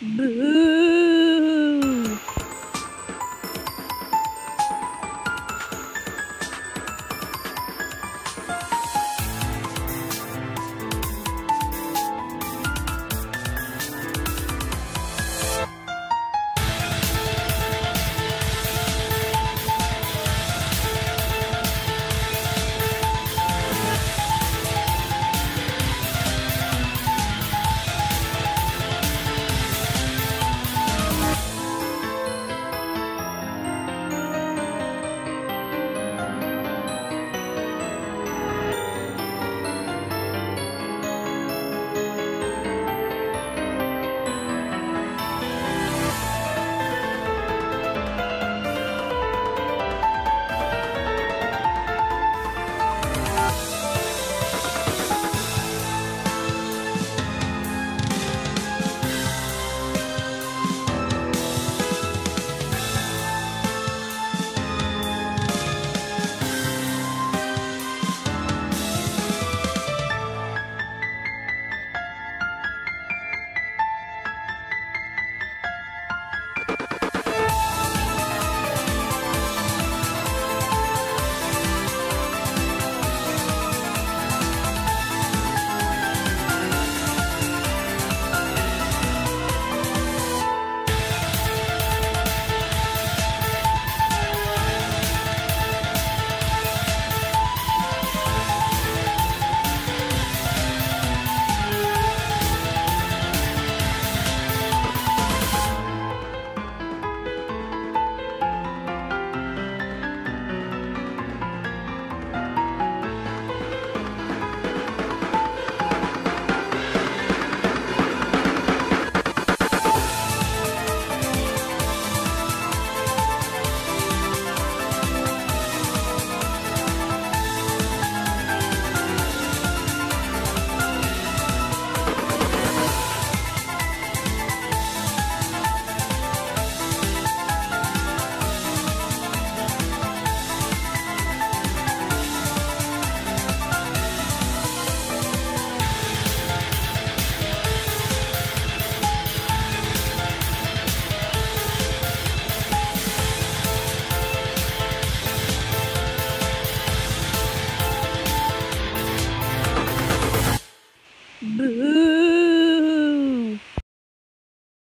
Boo.